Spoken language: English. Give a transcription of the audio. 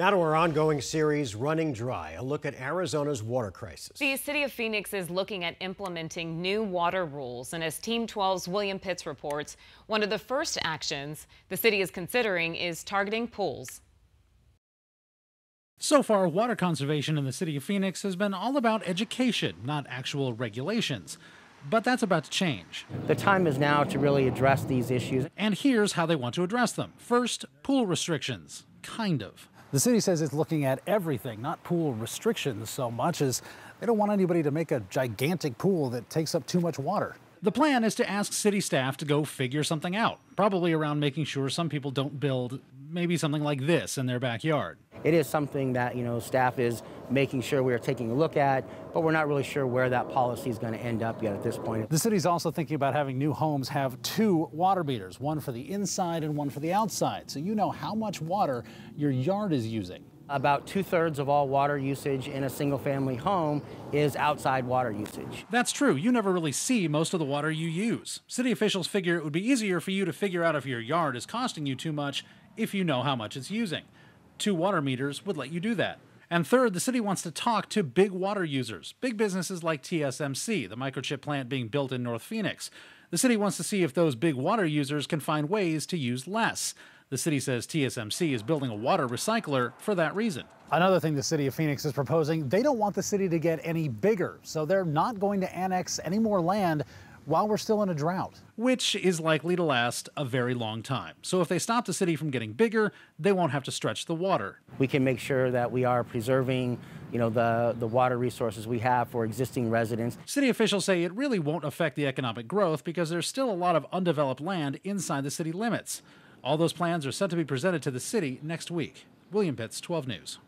Now to our ongoing series, Running Dry, a look at Arizona's water crisis. The city of Phoenix is looking at implementing new water rules. And as Team 12's William Pitts reports, one of the first actions the city is considering is targeting pools. So far, water conservation in the city of Phoenix has been all about education, not actual regulations. But that's about to change. The time is now to really address these issues. And here's how they want to address them. First, pool restrictions. Kind of. The city says it's looking at everything, not pool restrictions so much as they don't want anybody to make a gigantic pool that takes up too much water. The plan is to ask city staff to go figure something out, probably around making sure some people don't build maybe something like this in their backyard. It is something that, you know, staff is making sure we are taking a look at, but we're not really sure where that policy is going to end up yet at this point. The city's also thinking about having new homes have two water meters, one for the inside and one for the outside, so you know how much water your yard is using. About two thirds of all water usage in a single family home is outside water usage. That's true. You never really see most of the water you use. City officials figure it would be easier for you to figure out if your yard is costing you too much if you know how much it's using. Two water meters would let you do that. And third, the city wants to talk to big water users, big businesses like TSMC, the microchip plant being built in North Phoenix. The city wants to see if those big water users can find ways to use less. The city says TSMC is building a water recycler for that reason. Another thing the city of Phoenix is proposing, they don't want the city to get any bigger, so they're not going to annex any more land while we're still in a drought. Which is likely to last a very long time. So if they stop the city from getting bigger, they won't have to stretch the water. We can make sure that we are preserving, you know, the, the water resources we have for existing residents. City officials say it really won't affect the economic growth because there's still a lot of undeveloped land inside the city limits. All those plans are set to be presented to the city next week. William Pitts, 12 News.